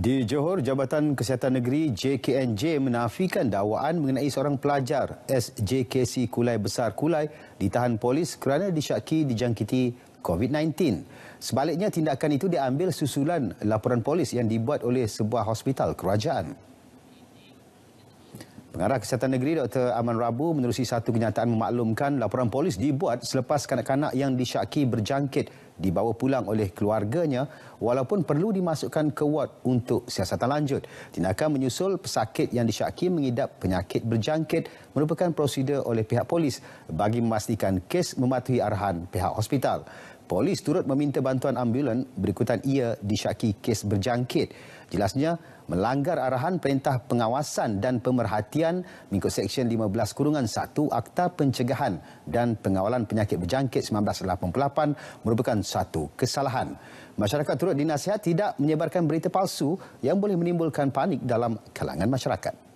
Di Johor, Jabatan Kesihatan Negeri JKNJ menafikan dakwaan mengenai seorang pelajar SJKC Kulai Besar Kulai ditahan polis kerana disyaki dijangkiti COVID-19. Sebaliknya, tindakan itu diambil susulan laporan polis yang dibuat oleh sebuah hospital kerajaan. Pengarah Kesihatan Negeri Dr. Aman Rabu menerusi satu kenyataan memaklumkan laporan polis dibuat selepas kanak-kanak yang disyaki berjangkit dibawa pulang oleh keluarganya walaupun perlu dimasukkan ke ward untuk siasatan lanjut. Tindakan menyusul pesakit yang disyaki mengidap penyakit berjangkit merupakan prosedur oleh pihak polis bagi memastikan kes mematuhi arahan pihak hospital. Polis turut meminta bantuan ambulan berikutan ia disyaki kes berjangkit. Jelasnya, melanggar arahan Perintah Pengawasan dan Pemerhatian mengikut Seksyen 15 Kurungan 1 Akta Pencegahan dan Pengawalan Penyakit Berjangkit 1988 merupakan satu kesalahan. Masyarakat turut dinasihat tidak menyebarkan berita palsu yang boleh menimbulkan panik dalam kalangan masyarakat.